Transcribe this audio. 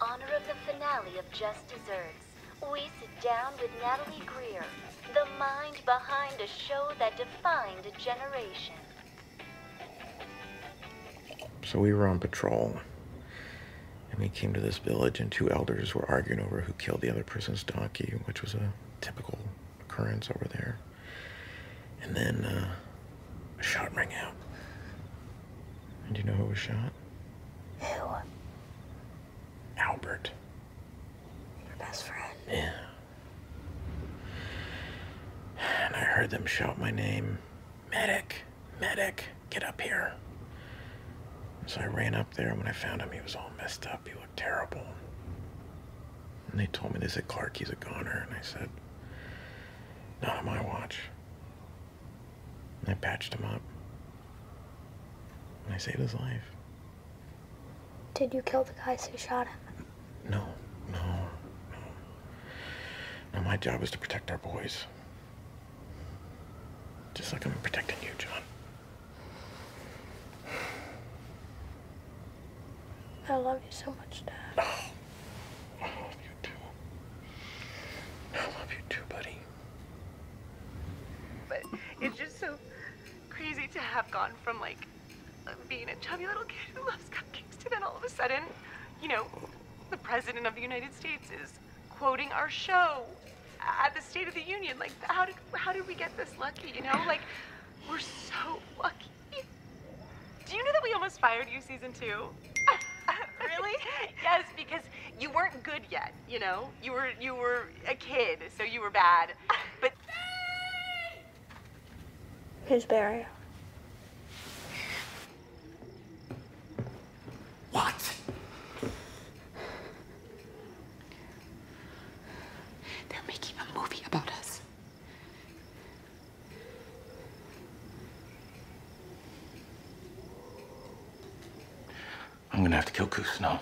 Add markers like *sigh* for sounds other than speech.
honor of the finale of Just Desserts, we sit down with Natalie Greer, the mind behind a show that defined a generation. So we were on patrol, and we came to this village, and two elders were arguing over who killed the other person's donkey, which was a typical occurrence over there. And then uh, a shot rang out. And do you know who was shot? Best friend. Yeah. And I heard them shout my name Medic, Medic, get up here. So I ran up there, and when I found him, he was all messed up. He looked terrible. And they told me, they said, Clark, he's a goner. And I said, not on my watch. And I patched him up. And I saved his life. Did you kill the guys who shot him? No, no, no. No, my job is to protect our boys. Just like I'm protecting you, John. I love you so much, Dad. Oh, I love you too. I love you too, buddy. But it's just so crazy to have gone from like being a chubby little kid who loves cupcakes to then all of a sudden, you know, the president of the United States is quoting our show at the State of the Union. Like, how did how did we get this lucky? You know, like we're so lucky. Do you know that we almost fired you season two? *laughs* really? yes, because you weren't good yet. You know, you were you were a kid, so you were bad. But Who's Barry? What? They're making a movie about us. I'm gonna have to kill Goose now.